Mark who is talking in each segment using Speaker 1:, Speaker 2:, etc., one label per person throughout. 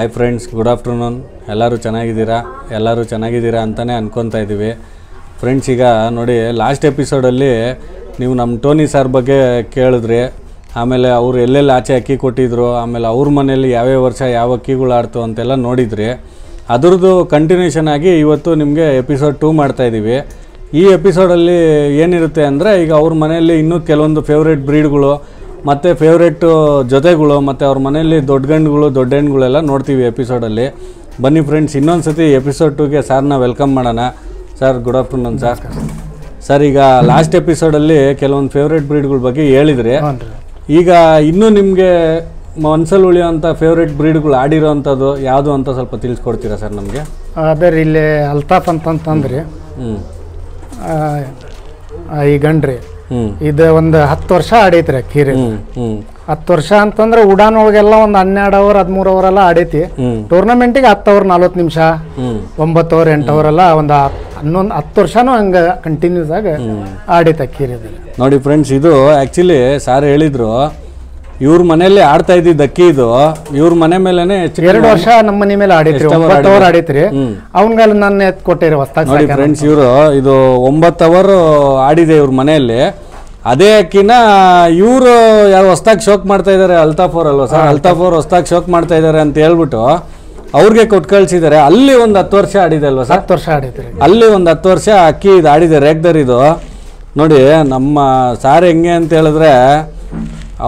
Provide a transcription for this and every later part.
Speaker 1: Hi friends good afternoon ಎಲ್ಲರೂ ಚೆನ್ನಾಗಿದ್ದೀರಾ? ಎಲ್ಲರೂ ಚೆನ್ನಾಗಿದ್ದೀರಾ ಅಂತಲೇ ಅನ್ಕೊತಾ ಇದ್ದೀವಿ. ಫ್ರೆಂಡ್ಸ್ ಈಗ ನೋಡಿ ಲಾಸ್ಟ್ ಎಪಿಸೋಡಲ್ಲಿ ನೀವು ನಮ್ಮ ಟೋನಿ ಸರ್ ಬಗ್ಗೆ ಕೇಳಿದ್ರಿ. ಆಮೇಲೆ ಅವ್ರು ಎಲ್ಲೆಲ್ಲಿ ಆಚೆ ಅಕ್ಕಿ ಕೊಟ್ಟಿದ್ರು, ಆಮೇಲೆ ಅವ್ರ ಮನೆಯಲ್ಲಿ ಯಾವ್ಯಾವ ವರ್ಷ ಯಾವ ಅಕ್ಕಿಗಳು ಆಡ್ತು ಅಂತೆಲ್ಲ ನೋಡಿದ್ರಿ. ಅದ್ರದ್ದು ಕಂಟಿನ್ಯೂಷನ್ ಆಗಿ ಇವತ್ತು ನಿಮಗೆ ಎಪಿಸೋಡ್ ಟೂ ಮಾಡ್ತಾಯಿದ್ದೀವಿ ಈ ಎಪಿಸೋಡಲ್ಲಿ ಏನಿರುತ್ತೆ ಅಂದರೆ, ಈಗ ಅವ್ರ ಮನೆಯಲ್ಲಿ ಇನ್ನೂ ಕೆಲವೊಂದು ಫೇವ್ರೇಟ್ ಬ್ರೀಡ್ಗಳು ಮತ್ತು ಫೇವ್ರೇಟ್ ಜೊತೆಗಳು ಮತ್ತು ಅವ್ರ ಮನೆಯಲ್ಲಿ ದೊಡ್ಡ ಗಂಡುಗಳು ದೊಡ್ಡ ಹೆಣ್ಣುಗಳೆಲ್ಲ ನೋಡ್ತೀವಿ ಎಪಿಸೋಡಲ್ಲಿ ಬನ್ನಿ ಫ್ರೆಂಡ್ಸ್ ಇನ್ನೊಂದು ಸತಿ ಎಪಿಸೋಡ್ ಟೂಗೆ ಸರ್ನ ವೆಲ್ಕಮ್ ಮಾಡೋಣ. Sir good afternoon sir sir ಈಗ ಲಾಸ್ಟ್ ಎಪಿಸೋಡಲ್ಲಿ ಕೆಲವೊಂದು ಫೇವ್ರೇಟ್ ಬ್ರೀಡ್ಗಳ ಬಗ್ಗೆ ಹೇಳಿದ್ರಿ ಈಗ ಇನ್ನೂ ನಿಮಗೆ ಮನ್ಸಲ್ಲಿ ಉಳಿಯೋಂಥ ಫೇವ್ರೇಟ್ ಬ್ರೀಡ್ಗಳು ಆಡಿರೋವಂಥದ್ದು ಯಾವುದು ಅಂತ ಸ್ವಲ್ಪ ತಿಳಿಸ್ಕೊಡ್ತೀರಾ ಸರ್ ನಮಗೆ?
Speaker 2: ಅದೇ ರೀ ಇಲ್ಲಿ ಅಲ್ತಾಫ್ ಅಂತಂತಂದ್ರೆ.
Speaker 1: ಹ್ಞೂ
Speaker 2: ಈ ಗಂಡ್ರಿ. ಇದು ಒಂದು ಹತ್ತು ವರ್ಷ ಆಡೈತ್ರಿ ಕೀರಿ.
Speaker 1: ಹ್ಞೂ ಹ್ಞೂ
Speaker 2: ಹತ್ತು ವರ್ಷ ಅಂತಂದ್ರೆ ಉಡಾನ್ ಒಳಗೆಲ್ಲ ಒಂದು ಹನ್ನೆರಡು ಅವರ್ ಹದಿಮೂರು ಅವರ್ ಎಲ್ಲ ಆಡೈತಿ. ಟೂರ್ನಮೆಂಟಿಗೆ ಹತ್ತು ಅವರ್ ನಲ್ವತ್ತು ನಿಮಿಷ. ಒಂಬತ್ತು ಅವರ್ ಎಂಟು ಅವರ್ ಎಲ್ಲ ಒಂದು ಹನ್ನೊಂದು ಹತ್ತು ವರ್ಷನೂ ಹಂಗೆ ಕಂಟಿನ್ಯೂಸ್ ಆಗಿ ಆಡೈತೆ ಕೀರೆ
Speaker 1: ನೋಡಿ ಫ್ರೆಂಡ್ಸ್ ಇದು ಆ್ಯಕ್ಚುಲಿ ಸಾರ್ ಹೇಳಿದ್ರು ಇವ್ರ ಮನೆಯಲ್ಲಿ ಆಡ್ತಾ ಇದ್ದಿದ್ದ ಅಕ್ಕಿ ಇದು ಇವ್ರ ಮನೆ ಮೇಲೆನೆ
Speaker 2: ಎರಡು ವರ್ಷ ನಮ್ಮ ಮನೆ ಮೇಲೆ ಆಡಿತ್ರಿ ಒಂಬತ್ತು ಅವರ್
Speaker 1: ಆಡಿದ್ರಿ?
Speaker 2: ಆಡೈತ್ರಿ. ಅವನ್ಗೆಲ್ಲ ನನ್ನ ಎತ್ ಕೊಟ್ಟಿರಿ ಹೊಸ್ತಾಗಿ
Speaker 1: ನೋಡಿ ಫ್ರೆಂಡ್ಸ್ ಇವರು ಇದು ಒಂಬತ್ತು ಅವರ್ ಆಡಿದೆ ಇವ್ರ ಮನೆಯಲ್ಲಿ. ಅದೇ ಅಕ್ಕಿನ ಇವರು ಯಾರು ಹೊಸ್ದಾಗಿ ಶೋಕ್ ಮಾಡ್ತಾ ಇದ್ದಾರೆ ಅಲ್ತಾಫೋರ್ ಅವ್ರು ಅಲ್ವಾ ಸರ್? ಅಲ್ತಾಫೋರ್. ಅವ್ರು ಹೊಸ್ದಾಗಿ ಶೋಕ್ ಮಾಡ್ತಾ ಇದ್ದಾರೆ ಅಂತ ಹೇಳ್ಬಿಟ್ಟು ಅವ್ರಿಗೆ ಕೊಟ್ಟು ಕಳ್ಸಿದ್ದಾರೆ ಅಲ್ಲಿ ಒಂದು ಹತ್ತು ವರ್ಷ ಆಡಿದೆ ಅಲ್ವಾ ಸರ್?
Speaker 2: ಹತ್ತು ವರ್ಷ ಆಡಿದ್ರಿ.
Speaker 1: ಅಲ್ಲಿ ಒಂದು ಹತ್ತು ವರ್ಷ ಅಕ್ಕಿ ಇದು ಆಡಿದೆ ರೇಗ್ದರ್ ಇದು. ನೋಡಿ ನಮ್ಮ ಸಾರ್ ಹೆಂಗೆ ಅಂತ ಹೇಳಿದ್ರೆ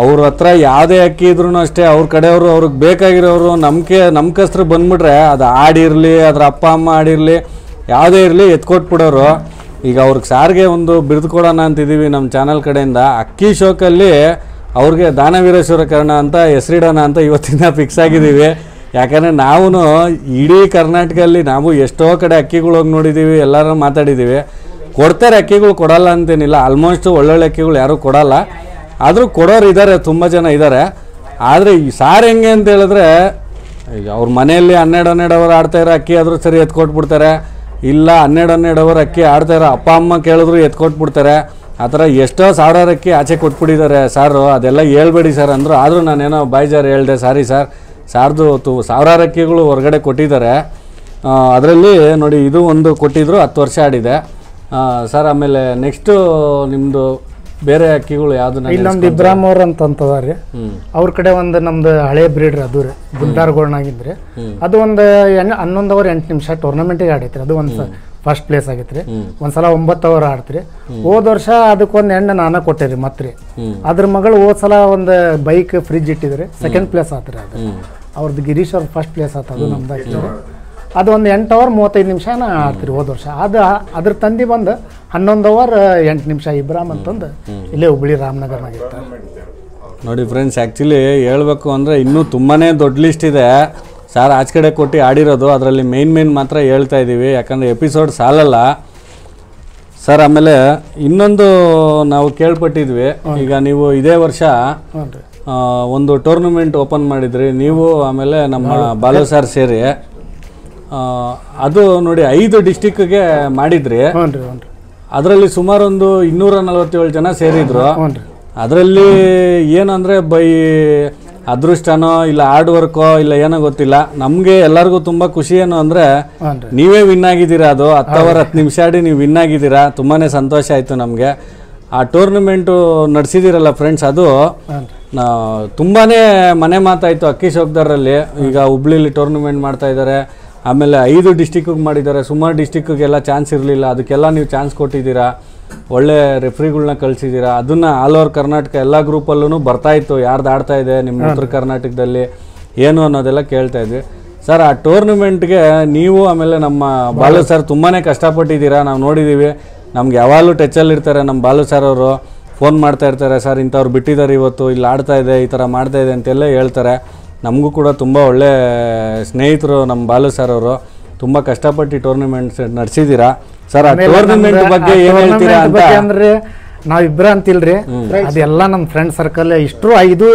Speaker 1: ಅವ್ರ ಹತ್ರ ಯಾವುದೇ ಅಕ್ಕಿ ಇದ್ರೂ ಅಷ್ಟೇ, ಅವ್ರ ಕಡೆಯವರು ಅವ್ರಿಗೆ ಬೇಕಾಗಿರೋರು ನಂಬಿಕೆ ನಂಬಿಕಸ್ತ್ರ ಬಂದ್ಬಿಟ್ರೆ ಅದು ಆಡಿರಲಿ, ಅದ್ರ ಅಪ್ಪ, ಅಮ್ಮ ಆಡಿರಲಿ, ಯಾವುದೇ ಇರಲಿ ಎತ್ಕೊಟ್ಬಿಡೋರು. ಈಗ ಅವ್ರಿಗೆ ಸಾರಿಗೆ ಒಂದು ಬಿರುದು ಕೊಡೋಣ ಅಂತಿದ್ದೀವಿ ನಮ್ಮ ಚಾನಲ್ ಕಡೆಯಿಂದ. ಅಕ್ಕಿ ಶೋಕಲ್ಲಿ ಅವ್ರಿಗೆ ದಾನವೀರೇಶ್ವರ ಕರ್ಣ ಅಂತ ಹೆಸರಿಡೋಣ ಅಂತ ಇವತ್ತಿನ ಫಿಕ್ಸ್ ಆಗಿದ್ದೀವಿ ಯಾಕಂದರೆ ನಾವು ಇಡೀ ಕರ್ನಾಟಕದಲ್ಲಿ ನಾವು ಎಷ್ಟೋ ಕಡೆ ಅಕ್ಕಿಗಳು ಹೋಗಿ ನೋಡಿದ್ದೀವಿ ಎಲ್ಲರೂ ಮಾತಾಡಿದ್ದೀವಿ ಕೊಡ್ತಾರೆ ಅಕ್ಕಿಗಳು, ಕೊಡಲ್ಲ ಅಂತೇನಿಲ್ಲ. ಆಲ್ಮೋಸ್ಟ್ ಒಳ್ಳೊಳ್ಳೆ ಅಕ್ಕಿಗಳು ಯಾರೂ ಕೊಡಲ್ಲ. ಆದರೂ ಕೊಡೋರು ಇದ್ದಾರೆ ತುಂಬ ಜನ ಇದ್ದಾರೆ ಆದರೆ ಈ ಸಾರು ಹೆಂಗೆ ಅಂತ ಹೇಳಿದ್ರೆ, ಈಗ ಅವ್ರ ಮನೆಯಲ್ಲಿ ಹನ್ನೆರಡು ಹನ್ನೆರಡು ಅವರ್ ಆಡ್ತಾಯಿರೋ ಅಕ್ಕಿ ಆದರೂ ಸರಿ ಎತ್ಕೊಟ್ಬಿಡ್ತಾರೆ. ಇಲ್ಲ ಹನ್ನೆರಡು ಹನ್ನೆರಡು ಅವರ್ ಅಕ್ಕಿ ಆಡ್ತಾ ಇರೋ ಅಪ್ಪ, ಅಮ್ಮ ಕೇಳಿದ್ರು ಎತ್ಕೊಟ್ಬಿಡ್ತಾರೆ. ಆ ಥರ ಎಷ್ಟೋ ಸಾವಿರಾರು ಅಕ್ಕಿ ಆಚೆ ಕೊಟ್ಬಿಟ್ಟಿದ್ದಾರೆ ಸಾರು. ಅದೆಲ್ಲ ಹೇಳ್ಬೇಡಿ ಸರ್ ಅಂದರು. ಆದರೂ ನಾನೇನೋ ಬಾಯ್ಜಾರು ಹೇಳ್ದೆ, ಸಾರಿ ಸರ್. ಸಾರ್ದು ತು ಸಾವಿರಾರು ಅಕ್ಕಿಗಳು ಹೊರಗಡೆ ಕೊಟ್ಟಿದ್ದಾರೆ. ಅದರಲ್ಲಿ ನೋಡಿ ಇದು ಒಂದು ಕೊಟ್ಟಿದ್ರು, ಹತ್ತು ವರ್ಷ ಆಡಿದೆ. ಸರ್ ಆಮೇಲೆ ನೆಕ್ಸ್ಟು ನಿಮ್ಮದು ಬೇರೆ ಅಕ್ಕಿಗಳು ಯಾವ್ದು
Speaker 2: ಇಲ್ಲೊಂದು ಇಬ್ರಾಮ್ ಅವ್ರ ಅಂತ
Speaker 1: ಅಂತದಾರಿ
Speaker 2: ಅವ್ರ ಕಡೆ ಒಂದು ನಮ್ದು ಹಳೆ ಬ್ರೀಡ್ ಅದು ರೀ ಗುಂಡಾರ್ಗೋಳ್ನಾಗಿದ್ರಿ ಅದು ಒಂದು ಹನ್ನೊಂದು ಅವರ್ ಎಂಟು ನಿಮಿಷ ಟೂರ್ನಮೆಂಟಿಗೆ ಆಡೈತ್ರಿ ಅದು ಒಂದು ಫಸ್ಟ್ ಪ್ಲೇಸ್ ಆಗೈತ್ರಿ. ಒಂದ್ಸಲ ಒಂಬತ್ತು ಅವರ್ ಆಡ್ತ್ರಿ. ಹೋದ ವರ್ಷ ಅದಕ್ಕೊಂದು ಹೆಣ್ಣು ನಾನ ಕೊಟ್ಟೇರಿ ಮತ್ರಿ
Speaker 1: ರೀ.
Speaker 2: ಅದ್ರ ಮಗಳು ಹೋದ ಸಲ ಒಂದು ಬೈಕ್ ಫ್ರಿಜ್ ಇಟ್ಟಿದ್ರಿ ಸೆಕೆಂಡ್ ಪ್ಲೇಸ್ ಆತ್ರಿ ಅದು. ಅವ್ರದ್ದು ಗಿರೀಶ್ ಅವ್ರ ಫಸ್ಟ್ ಪ್ಲೇಸ್ ಆತ ಅದು ನಮ್ದು ಅದು ಒಂದು ಎಂಟು ಅವರ್ ಮೂವತ್ತೈದು ನಿಮಿಷನ ಆಡ್ತೀರಿ ಹೋದ ವರ್ಷ. ಅದು ಅದ್ರ ತಂದಿ ಬಂದು ಹನ್ನೊಂದು ಅವರ್ ಎಂಟು ನಿಮಿಷ ಇಬ್ರಾಮ್ ಅಂತಂದು ಇಲ್ಲೇ ಹುಬ್ಳಿ ರಾಮನಗರ್ನಾಗ ಇರ್ತಾರೆ.
Speaker 1: ನೋಡಿ ಫ್ರೆಂಡ್ಸ್ ಆ್ಯಕ್ಚುಲಿ ಹೇಳ್ಬೇಕು ಅಂದರೆ ಇನ್ನೂ ತುಂಬಾ ದೊಡ್ಡ ಲಿಸ್ಟ್ ಇದೆ. ಸಾರ್ ಆಚೆ ಕಡೆ ಕೊಟ್ಟು ಆಡಿರೋದು ಅದರಲ್ಲಿ ಮೇನ್ ಮೇನ್ ಮಾತ್ರ ಹೇಳ್ತಾ ಇದ್ದೀವಿ ಯಾಕಂದರೆ ಎಪಿಸೋಡ್ ಸಾಲಲ್ಲ. ಸರ್ ಆಮೇಲೆ ಇನ್ನೊಂದು ನಾವು ಕೇಳ್ಪಟ್ಟಿದ್ವಿ. ಈಗ ನೀವು ಇದೇ ವರ್ಷ ಒಂದು ಟೂರ್ನಮೆಂಟ್ ಓಪನ್ ಮಾಡಿದ್ರಿ. ನೀವು ಆಮೇಲೆ ನಮ್ಮ ಬಾಲು ಸರ್ ಸೇರಿ. ಅದು ನೋಡಿ ಐದು ಡಿಸ್ಟಿಕ್ಗೆ ಮಾಡಿದ್ರಿ. ಅದರಲ್ಲಿ ಸುಮಾರು ಒಂದು ಇನ್ನೂರ ನಲವತ್ತೇಳು ಜನ ಸೇರಿದ್ರು. ಅದರಲ್ಲಿ ಏನಂದ್ರೆ ಬೈ ಅದೃಷ್ಟನೋ ಇಲ್ಲ ಹಾರ್ಡ್ ವರ್ಕೋ ಇಲ್ಲ ಏನೋ ಗೊತ್ತಿಲ್ಲ. ನಮಗೆ ಎಲ್ಲರಿಗೂ ತುಂಬಾ ಖುಷಿ ಏನು ಅಂದ್ರೆ ನೀವೇ ವಿನ್ ಆಗಿದ್ದೀರಾ ಅದು. ಹತ್ತವರ್ ಹತ್ತು ನಿಮಿಷ ಆಡಿ ನೀವು ವಿನ್ ಆಗಿದ್ದೀರಾ. ತುಂಬಾನೇ ಸಂತೋಷ ಆಯ್ತು ನಮಗೆ. ಆ ಟೂರ್ನಮೆಂಟು ನಡೆಸಿದಿರಲ್ಲ ಫ್ರೆಂಡ್ಸ್ ಅದು. ತುಂಬಾನೇ ಮನೆ ಮಾತಾಯಿತು ಅಕ್ಕಿ ಶೋಕ್ದಾರಲ್ಲಿ ಈಗ ಹುಬ್ಳಿಲಿ ಟೂರ್ನಮೆಂಟ್ ಮಾಡ್ತಾ ಇದ್ದಾರೆ ಆಮೇಲೆ ಐದು ಡಿಸ್ಟಿಕ್ಕಿಗೆ ಮಾಡಿದ್ದಾರೆ. ಸುಮಾರು ಡಿಸ್ಟಿಕ್ಕಿಗೆಲ್ಲ ಚಾನ್ಸ್ ಇರಲಿಲ್ಲ. ಅದಕ್ಕೆಲ್ಲ ನೀವು ಚಾನ್ಸ್ ಕೊಟ್ಟಿದ್ದೀರಾ? ಒಳ್ಳೆ ರೆಫ್ರಿಗಳ್ನ ಕಳಿಸಿದ್ದೀರಾ? ಅದನ್ನು ಆಲ್ ಓವರ್ ಕರ್ನಾಟಕ ಎಲ್ಲ ಗ್ರೂಪಲ್ಲೂ ಬರ್ತಾಯಿತ್ತು ಯಾರ್ದು ಆಡ್ತಾ ಇದೆ? ನಿಮ್ಮ ಉತ್ತರ ಕರ್ನಾಟಕದಲ್ಲಿ ಏನು ಅನ್ನೋದೆಲ್ಲ ಕೇಳ್ತಾ ಇದ್ವಿ. ಸರ್ ಆ ಟೂರ್ನಮೆಂಟ್ಗೆ ನೀವು ಆಮೇಲೆ ನಮ್ಮ ಬಾಲು ಸರ್ ತುಂಬಾ ಕಷ್ಟಪಟ್ಟಿದ್ದೀರಾ? ನಾವು ನೋಡಿದ್ದೀವಿ ನಮ್ಗೆ ಯಾವಾಗಲೂ ಟಚಲ್ಲಿ ಇರ್ತಾರೆ ನಮ್ಮ ಬಾಲು ಸರ್ ಅವರು. ಫೋನ್ ಮಾಡ್ತಾ ಇರ್ತಾರೆ. ಸರ್ ಇಂಥವ್ರು ಬಿಟ್ಟಿದ್ದಾರೆ ಇವತ್ತು. ಇಲ್ಲಿ ಆಡ್ತಾ ಇದೆ ಈ ಥರ ಮಾಡ್ತಾ ಇದೆ ಅಂತೆಲ್ಲ ಹೇಳ್ತಾರೆ. ನಮಗೂ ಕೂಡ ತುಂಬ ಒಳ್ಳೆ ಸ್ನೇಹಿತರು ನಮ್ಮ ಬಾಲು ಸರ್ ಅವರು. ತುಂಬ ಕಷ್ಟಪಟ್ಟು ಟೂರ್ನಮೆಂಟ್ಸ್ ನಡೆಸಿದ್ದೀರಾ ಸರ್ ಆ ಟೂರ್ನಮೆಂಟ್ ಬಗ್ಗೆ ಏನು ಹೇಳ್ತೀರಾ ಅಂತ?
Speaker 2: ಬಗ್ಗೆ ಅಂದ್ರೆ ನಾವ್ ಇಬ್ರ ಅಂತಿಲ್ರಿ ಅದೆಲ್ಲ ನಮ್ಮ ಫ್ರೆಂಡ್ ಸರ್ಕಲ್ ಇಷ್ಟರು ಐದು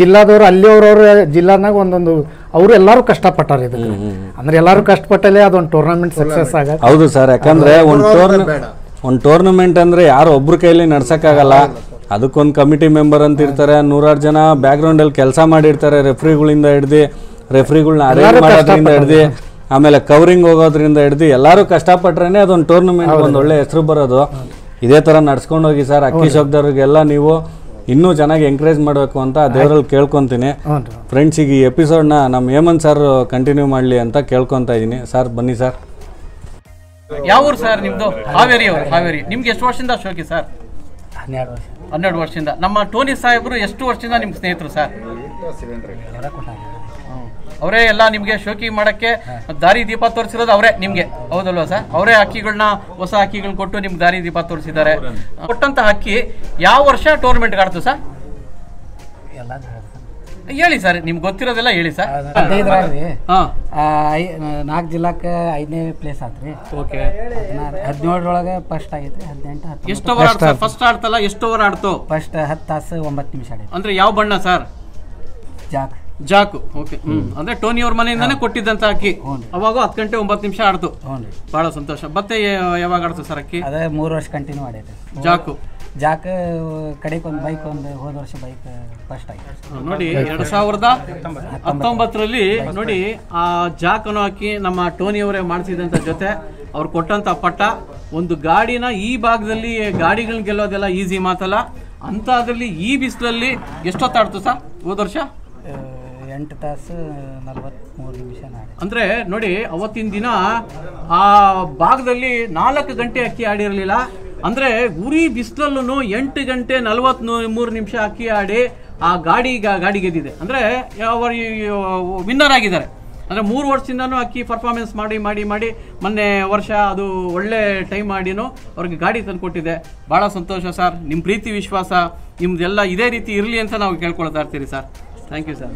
Speaker 2: ಜಿಲ್ಲಾದವರು ಅಲ್ಲಿ ಅವ್ರವ್ರ ಜಿಲ್ಲಾನಾಗ ಒಂದೊಂದು ಅವರು ಎಲ್ಲರೂ ಕಷ್ಟಪಟ್ಟಾರ ಇದಕ್ಕೆ. ಅಂದ್ರೆ ಎಲ್ಲರೂ ಕಷ್ಟಪಟ್ಟಲೆ ಅದೊಂದು ಟೂರ್ನಮೆಂಟ್ ಸಕ್ಸಸ್ ಆಗ
Speaker 1: ಹೌದು ಸರ್ ಯಾಕಂದ್ರೆ ಒಂದು ಟೂರ್ನ ಒಂದು ಟೂರ್ನಮೆಂಟ್ ಅಂದ್ರೆ ಯಾರು ಒಬ್ರ ಕೈಲಿ ನಡ್ಸಕ್ಕಾಗಲ್ಲ. ಅದಕ್ಕೊಂದು ಕಮಿಟಿ ಮೆಂಬರ್ ಅಂತ ಇರ್ತಾರೆ. ನೂರಾರು ಜನ ಬ್ಯಾಕ್ಗ್ರೌಂಡಲ್ಲಿ ಕೆಲಸ ಮಾಡಿರ್ತಾರೆ ರೆಫ್ರಿಗಳಿಂದ ಹಿಡ್ದು ರೆಫ್ರಿಗಳನ್ನ ಅರೇಂಜ್ ಮಾಡೋದ್ರಿಂದ ಹಿಡ್ದು ಆಮೇಲೆ ಕವರಿಂಗ್ ಹೋಗೋದ್ರಿಂದ ಹಿಡ್ದು ಎಲ್ಲರೂ ಕಷ್ಟಪಟ್ರೇನೆ ಅದೊಂದು ಟೂರ್ನಮೆಂಟ್ ಒಂದು ಒಳ್ಳೆ ಹೆಸರು ಬರೋದು. ಇದೇ ಥರ ನಡ್ಸ್ಕೊಂಡು ಹೋಗಿ ಸರ್ ಅಕ್ಕಿ ಶಬ್ದವ್ರಿಗೆಲ್ಲ ನೀವು ಇನ್ನೂ ಚೆನ್ನಾಗಿ ಎಂಕರೇಜ್ ಮಾಡಬೇಕು ಅಂತ ದೇವರಲ್ಲಿ ಕೇಳ್ಕೊತೀನಿ. ಫ್ರೆಂಡ್ಸ್ ಈಗ ಈ ಎಪಿಸೋಡ್ನ ನಮ್ಮ ಹೇಮಂತ್ ಸರ್ ಕಂಟಿನ್ಯೂ ಮಾಡಲಿ ಅಂತ ಕೇಳ್ಕೊತಾ ಇದ್ದೀನಿ ಸರ್ ಬನ್ನಿ ಸರ್
Speaker 3: ಯಾವ ಊರು ಸರ್ ನಿಮ್ಮದು ಹಾವೇರಿ. ಅವರು ಹಾವೇರಿ ನಿಮ್ಗೆ ಎಷ್ಟು ವರ್ಷದಿಂದ ಶೋಕಿ ಸರ್
Speaker 2: ಹನ್ನೆರಡು ವರ್ಷ.
Speaker 3: ಹನ್ನೆರಡು ವರ್ಷದಿಂದ. ನಮ್ಮ ಟೋನಿ ಸಾಹೇಬರು ಎಷ್ಟು ವರ್ಷದಿಂದ ನಿಮ್ಮ ಸ್ನೇಹಿತರು ಸರ್? ಅವರೇ ಎಲ್ಲ ನಿಮಗೆ ಶೋಕಿ ಮಾಡೋಕ್ಕೆ ದಾರಿ ದೀಪ ತೋರಿಸಿರೋದು ಅವರೇ ನಿಮಗೆ. ಹೌದಲ್ವಾ ಸರ್? ಅವರೇ ಅಕ್ಕಿಗಳನ್ನ ಹೊಸ ಅಕ್ಕಿಗಳನ್ನ ಕೊಟ್ಟು ನಿಮ್ಗೆ ದಾರಿ ದೀಪ ತೋರಿಸಿದ್ದಾರೆ. ಕೊಟ್ಟಂತ ಅಕ್ಕಿ ಯಾವ ವರ್ಷ ಟೂರ್ನಮೆಂಟ್ಗೆ ಆಡ್ತು ಸರ್? ಹೇಳಿ ಸರ್ ನಿಮ್ಗೆ ಗೊತ್ತಿರೋದೆಲ್ಲ ಹೇಳಿ ಸರ್.
Speaker 4: ನಾಲ್ಕು ಜಿಲ್ಲಾಕ್ಕೆ ಐದನೇ ಪ್ಲೇಸ್ ಆತ್ರಿ.
Speaker 3: ಓಕೆ.
Speaker 4: ಹದಿನೇಳರೊಳಗೆ ಫಸ್ಟ್ ಆಗೈತ್ರಿ ಹದಿನೆಂಟು
Speaker 3: ಎಷ್ಟು ಓವರ್ ಆಡ್ತು ಫಸ್ಟ್ ಆಡ್ತಲ್ಲ ಎಷ್ಟು ಓವರ್ ಆಡ್ತು?
Speaker 4: ಫಸ್ಟ್ ಹತ್ತು ತಾಸು ಒಂಬತ್ತು ನಿಮಿಷ ಆಡಿ
Speaker 3: ಅಂದ್ರೆ ಯಾವ ಬಣ್ಣ ಸರ್?
Speaker 4: ಜಾಕ್.
Speaker 3: Jack okay. ಹ್ಮ್. ಅಂದ್ರೆ ಟೋನಿ ಅವ್ರ ಮನೆಯಿಂದಾನೇ ಕೊಟ್ಟಿದ್ದಂತ ಅಕ್ಕಿ. ಅವಾಗ ಹತ್ತು ಗಂಟೆ ಒಂಬತ್ತು ನಿಮಿಷ ಆಡ್ತು. ಬಹಳ ಸಂತೋಷ. ಮತ್ತೆ ಯಾವಾಗ ಆಡ್ತು ಸರ್ ಅಕ್ಕಿ?
Speaker 4: ಅದೇ ಮೂರು ವರ್ಷ ಕಂಟಿನ್ಯೂ ಮಾಡಿದೆ
Speaker 3: ಜಾಕು.
Speaker 4: ಜಾಕ್ ಕಡೆಗೆ ಒಂದು ಬೈಕ್ ಒಂದು ಹೋದ ವರ್ಷ ಬೈಕ್ ಫಸ್ಟ್ ಆಯ್ತು.
Speaker 3: ನೋಡಿ ಎರಡ್ ಸಾವಿರದ ಹತ್ತೊಂಬತ್ತರಲ್ಲಿ ನೋಡಿ ಆ ಜಾಕ್ ಅನ್ನು ಹಾಕಿ ನಮ್ಮ ಟೋನಿ ಅವರೇ ಮಾಡಿಸಿದಂತ ಜೊತೆ ಅವ್ರು ಕೊಟ್ಟಂತ ಪಟ್ಟ. ಒಂದು ಗಾಡಿನ ಈ ಭಾಗದಲ್ಲಿ ಗಾಡಿಗಳನ್ನ ಗೆಲ್ಲೋದೆಲ್ಲ ಈಸಿ ಮಾತಲ್ಲ. ಅಂತದ್ರಲ್ಲಿ ಈ ಬಿಸಿಲಲ್ಲಿ ಎಷ್ಟೊತ್ತಾಡ್ತು ಸರ್ ಹೋದ ವರ್ಷ?
Speaker 4: ಎಂಟು ತಾಸು ನಲವತ್ತ್ಮೂರು ನಿಮಿಷ
Speaker 3: ಅಂದ್ರೆ ನೋಡಿ ಅವತ್ತಿನ ದಿನ ಆ ಭಾಗದಲ್ಲಿ ನಾಲ್ಕು ಗಂಟೆ ಅಕ್ಕಿ ಆಡಿರಲಿಲ್ಲ. ಅಂದ್ರೆ ಉರಿ ಬಿಸಿಲಲ್ಲೂ ಎಂಟು ಗಂಟೆ ನಲವತ್ ಮೂರು ನಿಮಿಷ ಅಕ್ಕಿ ಆಡಿ ಆ ಗಾಡಿ ಗಾಡಿ ಗೆದ್ದಿದೆ. ಅಂದ್ರೆ ಅವರು ವಿನ್ನರ್ ಆಗಿದ್ದಾರೆ. ಅಂದ್ರೆ ಮೂರು ವರ್ಷದಿಂದನೂ ಅಕ್ಕಿ ಪರ್ಫಾರ್ಮೆನ್ಸ್ ಮಾಡಿ ಮಾಡಿ ಮಾಡಿ ಮೊನ್ನೆ ವರ್ಷ ಅದು ಒಳ್ಳೆ ಟೈಮ್ ಮಾಡಿನೂ ಅವ್ರಿಗೆ ಗಾಡಿ ತಂದು ಕೊಟ್ಟಿದೆ ಬಹಳ ಸಂತೋಷ ಸರ್. ನಿಮ್ಮ ಪ್ರೀತಿ ವಿಶ್ವಾಸ ನಿಮ್ದೆಲ್ಲ ಇದೇ ರೀತಿ ಇರಲಿ ಅಂತ ನಾವು ಕೇಳ್ಕೊಳ್ತಾ ಇರ್ತೀರಿ sir. Thank you sir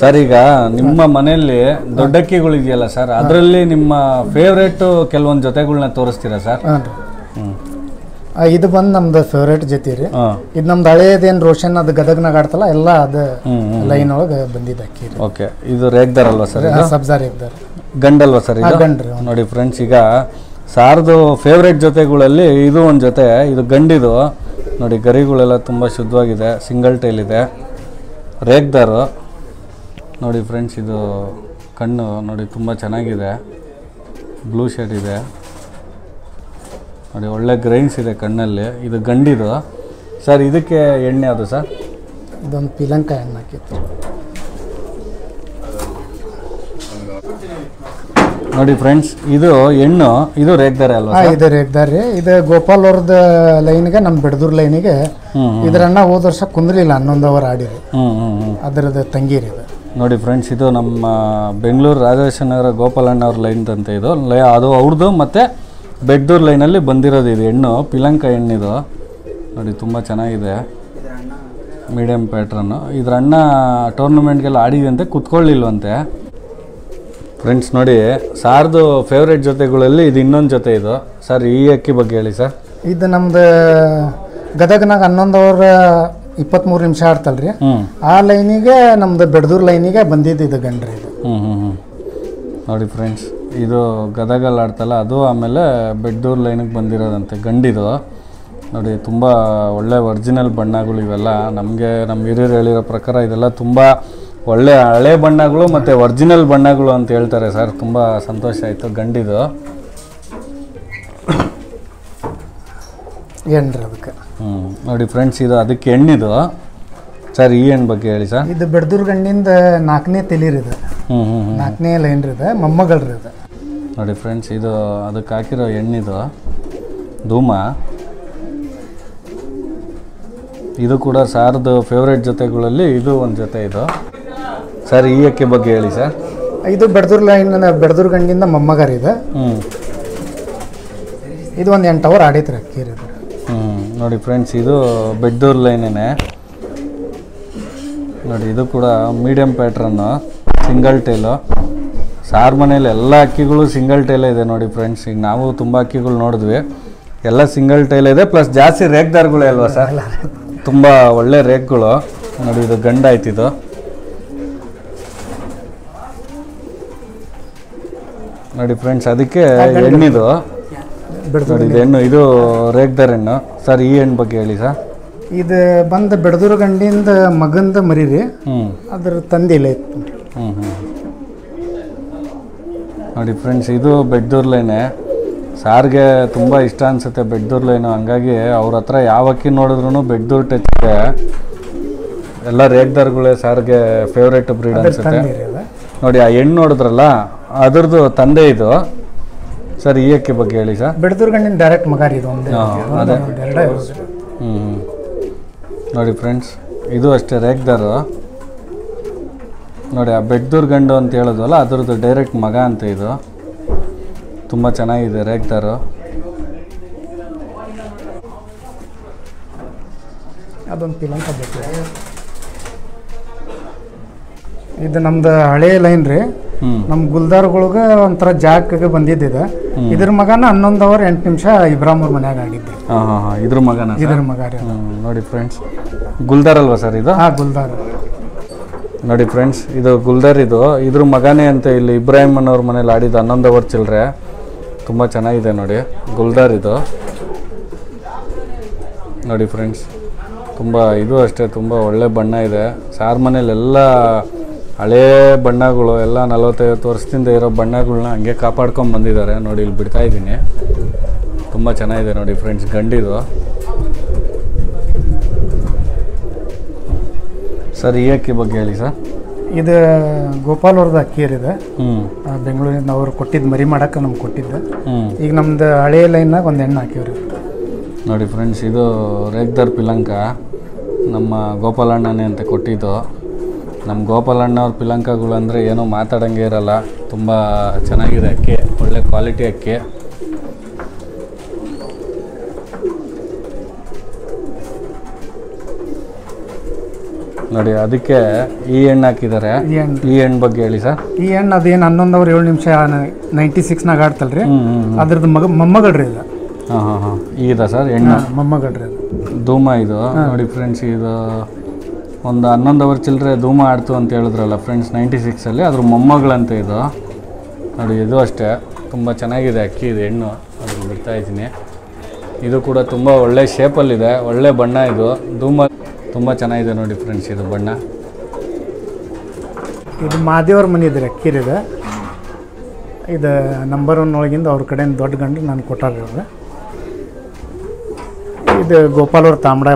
Speaker 1: sir ಈಗ ನಿಮ್ಮ ಮನೆಯಲ್ಲಿ ದೊಡ್ಡಕ್ಕಿಗಳು ಇದೆಯಲ್ಲ ಸರ್ ಅದರಲ್ಲಿ ನಿಮ್ಮ ಫೇವ್ರೇಟು ಕೆಲವೊಂದು ಜೊತೆಗಳನ್ನ ತೋರಿಸ್ತೀರಾ ಸರ್? ಹ್ಞೂ
Speaker 2: ಇದು ಬಂದು ನಮ್ದು ಫೇವ್ರೇಟ್ ಜೊತೆ ರೀ. ಇದು ನಮ್ದು ಹಳೇದೇನು ರೋಷನ್ ಅದು ಗದಗ್ನಾಗ ಆಡ್ತಲ್ಲ ಎಲ್ಲ ಅದು. ಲೈನ್ ಒಳಗೆ ಬಂದಿದ್ದು ಅಕ್ಕಿ ರೀ.
Speaker 1: ಓಕೆ ಇದು ರೇಗ್ದಾರ್ ಅಲ್ವಾ ಸರ್
Speaker 2: ಸಬ್ಜಾರ್ ಇದ್ದಾರೆ
Speaker 1: ಗಂಡಲ್ವಾ ಸರ್
Speaker 2: ಗಂಡ್ರಿ.
Speaker 1: ನೋಡಿ ಫ್ರೆಂಡ್ಸ್ ಈಗ ಸಾರ್ದು ಫೇವ್ರೇಟ್ ಜೊತೆಗಳಲ್ಲಿ ಇದು ಒಂದು ಜೊತೆ ಇದು ಗಂಡಿದು. ನೋಡಿ ಗರಿಗಳೆಲ್ಲ ತುಂಬ ಶುದ್ಧವಾಗಿದೆ ಸಿಂಗಲ್ ಟೈಲ್ ಇದೆ. ರೇಗ್ದಾರು. ನೋಡಿ ಫ್ರೆಂಡ್ಸ್ ಇದು ಕಣ್ಣು ನೋಡಿ ತುಂಬ ಚೆನ್ನಾಗಿದೆ. ಬ್ಲೂ ಶೇಡ್ ಇದೆ. ನೋಡಿ ಒಳ್ಳೆ ಗ್ರೈನ್ಸ್ ಇದೆ ಕಣ್ಣಲ್ಲಿ. ಇದು ಗಂಡಿದು. ಸರ್ ಇದಕ್ಕೆ ಎಣ್ಣೆ ಅದು ಸರ್?
Speaker 2: ಇದೊಂದು ಪಿಲಂಕ ಎಣ್ಣೆ ಹಾಕಿತ್ತು
Speaker 1: ನೋಡಿ ಫ್ರೆಂಡ್ಸ್ ಇದು ಹೆಣ್ಣು ಇದು ರೇಗ್ದಾರೆ ಅಲ್ವಾ
Speaker 2: ಇದು ರೇಗ್ದಾರಿ. ರೀ ಇದು ಗೋಪಾಲ್ ಅವ್ರದ್ದು ಲೈನ್ಗೆ ನಮ್ಮ ಬಿಡದೂರ್ ಲೈನಿಗೆ.
Speaker 1: ಇದರಣ್ಣ
Speaker 2: ಇದ್ರನ್ನ ಹೋದ ವರ್ಷ ಕುಂದ್ರಿಲ್ಲ ಹನ್ನೊಂದು ಅವರ್ ಆಡಿರಿ ಅದರದ ತಂಗಿರಿ ಇದು.
Speaker 1: ನೋಡಿ ಫ್ರೆಂಡ್ಸ್ ಇದು ನಮ್ಮ ಬೆಂಗಳೂರು ರಾಜೇಶ್ವರ ರಾಜೇಶನಗರ ಗೋಪಾಲಣ್ಣ ಅವ್ರ ಲೈನ್ದಂತೆ ಇದು. ಲೈ ಅದು ಅವ್ರದ್ದು ಮತ್ತು ಬೆಡ್ದೂರ್ ಲೈನಲ್ಲಿ ಬಂದಿರೋದು ಇದು ಹೆಣ್ಣು. ಪಿಲಂಕ ಹೆಣ್ಣಿದು. ನೋಡಿ ತುಂಬ ಚೆನ್ನಾಗಿದೆ. ಮೀಡಿಯಮ್ ಪ್ಯಾಟ್ರನ್ನು ಇದ್ರ ಅಣ್ಣ ಟೂರ್ನಮೆಂಟ್ಗೆಲ್ಲ ಆಡಿದಂತೆ ಕುತ್ಕೊಳ್ಳಿಲ್ವಂತೆ. ಫ್ರೆಂಡ್ಸ್ ನೋಡಿ ಸಾರ್ದು ಫೇವ್ರೇಟ್ ಜೊತೆಗಳಲ್ಲಿ ಇದು ಇನ್ನೊಂದು ಜೊತೆ ಇದು. ಸರ್ ಈ ಅಕ್ಕಿ ಬಗ್ಗೆ ಹೇಳಿ ಸರ್
Speaker 2: ಇದು ನಮ್ದು ಗದಗನಾಗ ಹನ್ನೊಂದು ಅವರ್ ಇಪ್ಪತ್ತ್ಮೂರು ನಿಮಿಷ ಆಡ್ತಲ್ರಿ.
Speaker 1: ಹ್ಞೂ
Speaker 2: ಆ ಲೈನಿಗೆ ನಮ್ದು ಬೆಡ್ದೂರ್ ಲೈನಿಗೆ ಬಂದಿದ್ದು ಇದು ಗಂಡ್ರಿ ಇದು.
Speaker 1: ಹ್ಞೂ ಹ್ಞೂ ಹ್ಞೂ ನೋಡಿ ಫ್ರೆಂಡ್ಸ್ ಇದು ಗದಗಲ್ಲಿ ಆಡ್ತಲ್ಲ ಅದು ಆಮೇಲೆ ಬೆಡ್ಡೂರು ಲೈನಿಗೆ ಬಂದಿರೋದಂತೆ ಗಂಡಿದು. ನೋಡಿ ತುಂಬ ಒಳ್ಳೆ ಒರ್ಜಿನಲ್ ಬಣ್ಣಗಳು ಇವೆಲ್ಲ. ನಮಗೆ ನಮ್ಮ ಹಿರಿಯರು ಹೇಳಿರೋ ಪ್ರಕಾರ ಇದೆಲ್ಲ ತುಂಬ ಒಳ್ಳೆ ಹಳೆ ಬಣ್ಣಗಳು ಮತ್ತು ಒರಿಜಿನಲ್ ಬಣ್ಣಗಳು ಅಂತ ಹೇಳ್ತಾರೆ ಸರ್. ತುಂಬ ಸಂತೋಷ ಆಯಿತು ಗಂಡಿದು.
Speaker 2: ಎಣ್ಣೆ ಅದಕ್ಕೆ
Speaker 1: ಹ್ಞೂ ನೋಡಿ ಫ್ರೆಂಡ್ಸ್ ಇದು ಅದಕ್ಕೆ ಎಣ್ಣಿದು. ಸರ್ ಈ ಹೆಣ್ಣು ಬಗ್ಗೆ ಹೇಳಿ ಸರ್.
Speaker 2: ಇದು ಬೆಡ್ದೂರ್ ಗಂಡಿಂದ ನಾಲ್ಕನೇ ತೆಲೀರಿದೆ ಇದು
Speaker 1: ಹ್ಞೂ ಹ್ಞೂ
Speaker 2: ನಾಲ್ಕನೇ ಲೈನ್ ಇದೆ ಇದು ಮೊಮ್ಮಗಳ್ರಿ ಇದು
Speaker 1: ನೋಡಿ ಫ್ರೆಂಡ್ಸ್ ಇದು ಅದಕ್ಕೆ ಹಾಕಿರೋ ಎಣ್ಣಿದು ಧೂಮ. ಇದು ಕೂಡ ಸಾರ್ದು ಫೇವ್ರೇಟ್ ಜೊತೆಗಳಲ್ಲಿ ಇದು ಒಂದು ಜೊತೆ ಇದು. ಸರ್ ಈ ಅಕ್ಕಿ ಬಗ್ಗೆ ಹೇಳಿ ಸರ್.
Speaker 2: ಇದು ಬೆಡದೂರ್ ಲೈನ್ ಬೆಡದೂರ್ ಗಂಡಿಂದ ಮೊಮ್ಮಗಾರ ಇದೆ. ಇದು
Speaker 1: ಹ್ಞೂ
Speaker 2: ಇದು ಒಂದು ಎಂಟು ಅವರ್ ಆಡೈತ್ರಿ ಅಕ್ಕಿ
Speaker 1: ಹ್ಞೂ ನೋಡಿ ಫ್ರೆಂಡ್ಸ್ ಇದು ಬೆಡ್ದೂರ್ ಲೈನೇ ನೋಡಿ ಇದು ಕೂಡ ಮೀಡಿಯಮ್ ಪ್ಯಾಟ್ರನ್ನು ಸಿಂಗಲ್ ಟೇಲು ಸಾರ್ ಮನೇಲಿ ಎಲ್ಲ ಅಕ್ಕಿಗಳು ಸಿಂಗಲ್ ಟೈಲೇ ಇದೆ ನೋಡಿ ಫ್ರೆಂಡ್ಸ್ ಈಗ ನಾವು ತುಂಬ ಅಕ್ಕಿಗಳು ನೋಡಿದ್ವಿ. ಎಲ್ಲ ಸಿಂಗಲ್ ಟೈಲ್ ಇದೆ ಪ್ಲಸ್ ಜಾಸ್ತಿ ರೇಗ್ದಾರ್ಗಳೇ ಅಲ್ವಾ ಸರ್ ತುಂಬ ಒಳ್ಳೆ ರೇಕ್ಗಳು ನೋಡಿ ಇದು ಗಂಡ ಆಯ್ತಿದು ನೋಡಿ ಫ್ರೆಂಡ್ಸ್ ಅದಕ್ಕೆ ಹೆಣ್ಣಿದು. ನೋಡಿ ಇದು ಹೆಣ್ಣು ಇದು ರೇಗ್ದಾರ್ ಹೆಣ್ಣು. ಸರ್ ಈ ಹೆಣ್ಣು ಬಗ್ಗೆ ಹೇಳಿ ಸರ್
Speaker 2: ಇದು ಬಂದು ಬೆಡದೂರು ಗಂಡಿಂದ ಮಗಂದ
Speaker 1: ಮರಿರಿ.
Speaker 2: ಅದ್ರ ತಂದೆ ಇಲ್ಲ. ಇತ್ತು
Speaker 1: ಹ್ಞೂ ನೋಡಿ ಫ್ರೆಂಡ್ಸ್ ಇದು ಬೆಡ್ದೂರ್ಲೇನೆ ಸಾರ್ಗೆ ತುಂಬ ಇಷ್ಟ ಅನಿಸುತ್ತೆ ಬೆಡ್ದೂರ್ಲೇನು ಹಂಗಾಗಿ ಅವ್ರ ಹತ್ರ ಯಾವ ಅಕ್ಕಿ ನೋಡಿದ್ರು ಬೆಡ್ದೂರ್ ಟಚ್ ಇದೆ ಎಲ್ಲ ರೇಗ್ದಾರ್ಗಳೇ ಸಾರ್ಗೆ ಫೇವ್ರೇಟ್ ಬ್ರೀಡ್ ಅನಿಸುತ್ತೆ. ನೋಡಿ ಆ ಹೆಣ್ಣು ನೋಡಿದ್ರಲ್ಲ ಅದ್ರದ್ದು ತಂದೆ ಇದು. ಸರ್ ಈ ಅಕ್ಕಿ ಬಗ್ಗೆ ಹೇಳಿ ಸರ್.
Speaker 2: ಬೆಡ್ದೂರ್ಗಣ್ಣಿನ ಡೈರೆಕ್ಟ್ ಮಗ ಇದು
Speaker 1: ಅದೇ. ಹ್ಞೂ ನೋಡಿ ಫ್ರೆಂಡ್ಸ್ ಇದು ಅಷ್ಟೇ ರೇಗ್ದಾರು ನೋಡಿ ಆ ಬೆಡ್ದೂರ್ ಗಂಡು ಅಂತ ಹೇಳಿದ್ವಲ್ಲ ಅದ್ರದ್ದು ಡೈರೆಕ್ಟ್ ಮಗ ಅಂತ ಇದು. ತುಂಬ ಚೆನ್ನಾಗಿದೆ ರೇಗ್ದಾರು
Speaker 2: ಅದೊಂದು ಪಿಲಂಕ ಬೇಕು ಇದು ನಮ್ದು ಹಳೆ ಲೈನ್ ರೀ. ನಮ್ಮ ಗುಲ್ದಾರ್ಗಳ್ಗೆ ಒಂಥರ ಜಾಗಕ್ಕೆ ಬಂದಿದ್ದಿದೆ. ಇದ್ರ ಮಗನ ಹನ್ನೊಂದು ಅವರ್ ಎಂಟು ನಿಮಿಷ ಇಬ್ರಾಮೂರ್ ಮನ್ಯಾಗ
Speaker 1: ಆಗಿದ್ದು ಇದ್ರ ಮಗನ
Speaker 2: ಇದ್ರ ಮಗ ರೀ
Speaker 1: ನೋಡಿ ಫ್ರೆಂಡ್ಸ್ ಗುಲ್ದಾರ್ ಅಲ್ವಾ ಸರ್ ಇದು?
Speaker 2: ಹಾಂ ಗುಲ್ದಾರ್.
Speaker 1: ನೋಡಿ ಫ್ರೆಂಡ್ಸ್ ಇದು ಗುಲ್ದರ್ ಇದು. ಇದ್ರ ಮಗನೇ ಅಂತ ಇಲ್ಲಿ ಇಬ್ರಾಹಿಮನ್ ಅವ್ರ ಮನೇಲಿ ಆಡಿದ ಹನ್ನೊಂದು ಅವರ್ ಚಿಲ್ಲರೆ ತುಂಬ ಚೆನ್ನಾಗಿದೆ ನೋಡಿ, ಗುಲ್ದರ್ ಇದು. ನೋಡಿ ಫ್ರೆಂಡ್ಸ್ ತುಂಬ ಇದು ಅಷ್ಟೇ, ತುಂಬ ಒಳ್ಳೆ ಬಣ್ಣ ಇದೆ. ಸಾರ್ ಮನೇಲೆಲ್ಲ ಹಳೇ ಬಣ್ಣಗಳು, ಎಲ್ಲ ನಲವತ್ತೈವತ್ತು ವರ್ಷದಿಂದ ಇರೋ ಬಣ್ಣಗಳನ್ನ ಹಂಗೆ ಕಾಪಾಡ್ಕೊಂಡು ಬಂದಿದ್ದಾರೆ. ನೋಡಿ, ಇಲ್ಲಿ ಬಿಡ್ತಾ ಇದ್ದೀನಿ. ತುಂಬ ಚೆನ್ನಾಗಿದೆ ನೋಡಿ ಫ್ರೆಂಡ್ಸ್ ಗಂಡಿದು. ಸರ್ ಈ ಅಕ್ಕಿ ಬಗ್ಗೆ ಹೇಳಿ ಸರ್.
Speaker 2: ಇದು ಗೋಪಾಲ್ ಅವ್ರದ್ದು ಅಕ್ಕಿ ಇದೆ. ಬೆಂಗಳೂರಿಂದ ಅವ್ರು ಕೊಟ್ಟಿದ್ದು ಮರಿ ಮಾಡೋಕೆ ನಮ್ಗೆ ಕೊಟ್ಟಿದ್ದೆ.
Speaker 1: ಹ್ಞೂ
Speaker 2: ಈಗ ನಮ್ದು ಹಳೆಯ ಲೈನ್ನಾಗ ಒಂದು ಹೆಣ್ಣು ಹಾಕಿವ್ರಿ.
Speaker 1: ನೋಡಿ ಫ್ರೆಂಡ್ಸ್ ಇದು ರೇಗ್ದರ್ ಪಿಲಂಕ. ನಮ್ಮ ಗೋಪಾಲಣ್ಣನೇ ಅಂತ ಕೊಟ್ಟಿದ್ದು. ನಮ್ಮ ಗೋಪಾಲಣ್ಣ ಅವ್ರ ಪಿಲಂಕಗಳು ಅಂದರೆ ಏನೂ ಮಾತಾಡೋಂಗೆ ಇರಲ್ಲ. ತುಂಬ ಚೆನ್ನಾಗಿದೆ ಅಕ್ಕಿ ಒಳ್ಳೆ ಕ್ವಾಲಿಟಿ ಅಕ್ಕಿ. ನೋಡಿ ಅದಕ್ಕೆ ಈ ಎಣ್ಣೆ ಹಾಕಿದ್ದಾರೆ
Speaker 2: ಈ
Speaker 1: ಎಣ್ಣೆ ಬಗ್ಗೆ ಹೇಳಿ ಸರ್.
Speaker 2: ಈ ಹೆಣ್ಣು ಅದೇನು ಹನ್ನೊಂದು ಅವರ್ ಏಳು ನಿಮಿಷ ನೈಂಟಿ ಸಿಕ್ಸ್ನಾಗ ಆಡ್ತಲ್ರಿ? ಅದ್ರದ್ದು ಮಗ ಮೊಮ್ಮಗಳ್ರಿ ಇದು.
Speaker 1: ಹಾಂ ಹಾಂ ಹಾಂ. ಈಗಿದೆ ಸರ್ ಎಣ್ಣೆ
Speaker 2: ಮೊಮ್ಮಗಳ್ರಿ ಅದು.
Speaker 1: ಧೂಮ ಇದು. ನೋಡಿ ಫ್ರೆಂಡ್ಸ್ ಇದು ಒಂದು ಹನ್ನೊಂದು ಅವರ್ ಚಿಲ್ಲರೆ ಧೂಮ ಆಡ್ತು ಅಂತ ಹೇಳಿದ್ರಲ್ಲ ಫ್ರೆಂಡ್ಸ್ ನೈಂಟಿ ಸಿಕ್ಸಲ್ಲಿ ಅದ್ರ ಮೊಮ್ಮಗಳಂತ ಇದು. ನೋಡಿ ಇದು ಅಷ್ಟೇ. ತುಂಬ ಚೆನ್ನಾಗಿದೆ ಅಕ್ಕಿ ಇದು ಹೆಣ್ಣು. ಅದನ್ನು ಬಿಡ್ತಾ ಇದ್ದೀನಿ. ಇದು ಕೂಡ ತುಂಬ ಒಳ್ಳೆ ಶೇಪಲ್ಲಿದೆ ಒಳ್ಳೆ ಬಣ್ಣ ಇದು. ಧೂಮ ತುಂಬ ಚೆನ್ನಾಗಿದೆ ನೋಡಿ ಫ್ರೆಂಡ್ಸ್ ಇದು ಬಣ್ಣ.
Speaker 2: ಇದು ಮಾದೇವ್ರ ಮನೆ ಇದ್ರೆ ಅಕ್ಕಿರಿ ಇದು. ನಂಬರ್ ಒನ್ ಒಳಗಿಂದ ಅವ್ರ ಕಡೆಯಿಂದ ದೊಡ್ಡ ಗಂಡು ನಾನು ಕೊಟ್ಟಾರ ಇದು ಗೋಪಾಲ್ ಅವ್ರ ತಾಮ್ರ,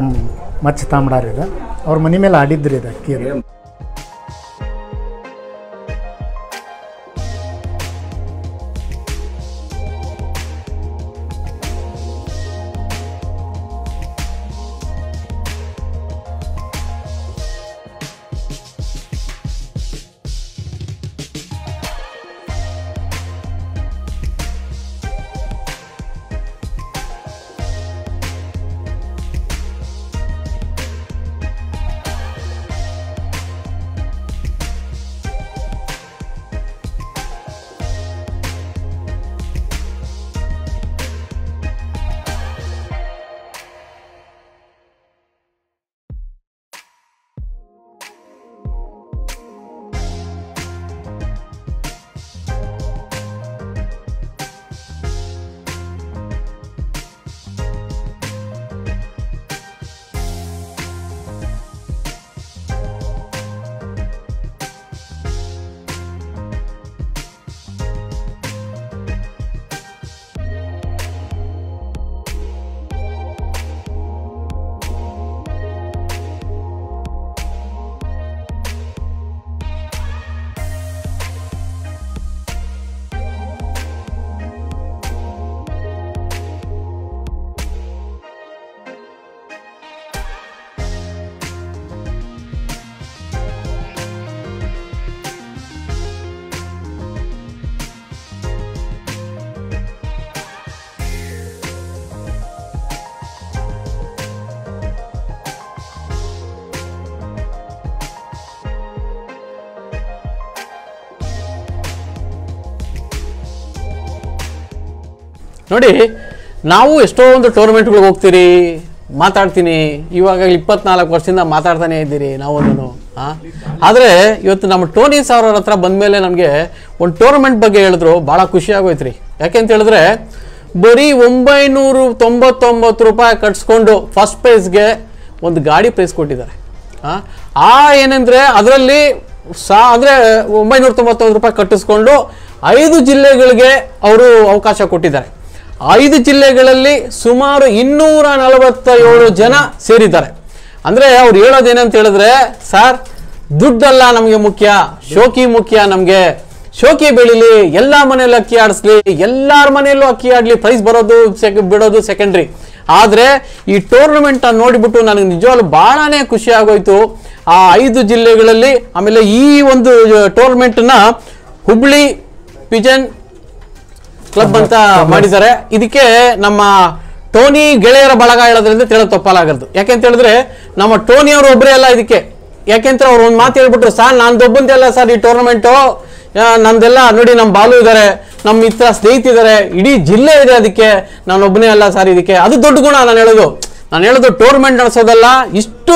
Speaker 2: ಮಚ್ಚ ತಾಮ್ರ ರೀ ಇದು. ಅವ್ರ ಮನೆ ಮೇಲೆ ಆಡಿದ್ರಿ ಇದು ಅಕ್ಕಿ
Speaker 5: ನೋಡಿ ನಾವು ಎಷ್ಟೋ ಒಂದು ಟೂರ್ನಮೆಂಟ್ಗಳಿಗೆ ಹೋಗ್ತೀರಿ ಮಾತಾಡ್ತೀನಿ ಇವಾಗ ಇಪ್ಪತ್ನಾಲ್ಕು ವರ್ಷದಿಂದ ಮಾತಾಡ್ತಾನೆ ಇದ್ದೀರಿ ನಾವೊಂದು ಆದರೆ ಇವತ್ತು ನಮ್ಮ ಟೋನಿ ಸರ್ ಹತ್ರ ಬಂದಮೇಲೆ ನಮಗೆ ಒಂದು ಟೂರ್ನಮೆಂಟ್ ಬಗ್ಗೆ ಹೇಳಿದ್ರು ಭಾಳ ಖುಷಿ ಆಗೋಯ್ತು ರೀ ಯಾಕೆ ಅಂತ ಹೇಳಿದ್ರೆ ಬರೀ ಒಂಬೈನೂರು ತೊಂಬತ್ತೊಂಬತ್ತು ರೂಪಾಯಿ ಕಟ್ಸ್ಕೊಂಡು ಫಸ್ಟ್ ಪ್ರೈಸ್ಗೆ ಒಂದು ಗಾಡಿ ಪ್ರೈಸ್ ಕೊಟ್ಟಿದ್ದಾರೆ. ಆ, ಆ ಏನಂದ್ರೆ ಅದರಲ್ಲಿ
Speaker 3: ಸಾ ಅಂದರೆ ಒಂಬೈನೂರ ತೊಂಬತ್ತೊಂದು ರೂಪಾಯಿ ಕಟ್ಟಿಸ್ಕೊಂಡು ಐದು ಜಿಲ್ಲೆಗಳಿಗೆ ಅವರು ಅವಕಾಶ ಕೊಟ್ಟಿದ್ದಾರೆ. ಐದು ಜಿಲ್ಲೆಗಳಲ್ಲಿ ಸುಮಾರು ಇನ್ನೂರ ನಲವತ್ತ ಏಳು ಜನ ಸೇರಿದ್ದಾರೆ. ಅಂದರೆ ಅವ್ರು ಹೇಳೋದೇನಂತ ಹೇಳಿದ್ರೆ, ಸರ್, ದುಡ್ಡಲ್ಲ ನಮಗೆ ಮುಖ್ಯ, ಶೋಕಿ ಮುಖ್ಯ ನಮಗೆ. ಶೋಕಿ ಬೆಳಿಲಿ, ಎಲ್ಲ ಮನೇಲಿ ಅಕ್ಕಿ ಆಡಿಸ್ಲಿ, ಎಲ್ಲಾರ ಮನೆಯಲ್ಲೂ ಅಕ್ಕಿ ಆಡ್ಲಿ ಪ್ರೈಸ್ ಬರೋದು ಬಿಡೋದು ಸೆಕೆಂಡ್ರಿ ಆದ್ರೆ ಈ ಟೂರ್ನಮೆಂಟ್ ನೋಡಿಬಿಟ್ಟು ನನಗೆ ನಿಜವಾಗ್ಲು ಬಹಳನೇ ಖುಷಿ ಆಗೋಯ್ತು. ಆ ಐದು ಜಿಲ್ಲೆಗಳಲ್ಲಿ ಆಮೇಲೆ ಈ ಒಂದು ಟೂರ್ನಮೆಂಟ್ನ ಹುಬ್ಳಿ, ಪಿಜನ್ ಕ್ಲಬ್ ಅಂತ ಮಾಡಿದ್ದಾರೆ. ಇದಕ್ಕೆ ನಮ್ಮ ಟೋನಿ ಗೆಳೆಯರ ಬಳಗ ಹೇಳೋದ್ರಿಂದ ತಿಳೋ ತಪ್ಪಲಾಗದು. ಯಾಕೆಂತ ಹೇಳಿದ್ರೆ ನಮ್ಮ ಟೋನಿ ಅವರು ಒಬ್ಬರೇ ಅಲ್ಲ ಇದಕ್ಕೆ. ಯಾಕೆಂತ ಅವ್ರು ಒಂದು ಮಾತು ಹೇಳ್ಬಿಟ್ರು ಸರ್ ನಾನು ದೊಬ್ಬಂತೆಲ್ಲ ಅಲ್ಲ ಸರ್ ಈ ಟೂರ್ನಮೆಂಟು ನಮ್ದೆಲ್ಲ ನೋಡಿ ನಮ್ಮ ಬಾಲು ಇದ್ದಾರೆ ನಮ್ಮ ಮಿತ್ರ ಸ್ನೇಹಿತಿದ್ದಾರೆ ಇಡೀ ಜಿಲ್ಲೆ ಇದೆ ಅದಕ್ಕೆ. ನಾನೊಬ್ಬನೇ ಅಲ್ಲ ಸರ್ ಇದಕ್ಕೆ. ಅದು ದೊಡ್ಡ ಗುಣ ನಾನು ಹೇಳೋದು. ನಾನು ಹೇಳೋದು ಟೂರ್ನಮೆಂಟ್ ನಡೆಸೋದಲ್ಲ, ಇಷ್ಟು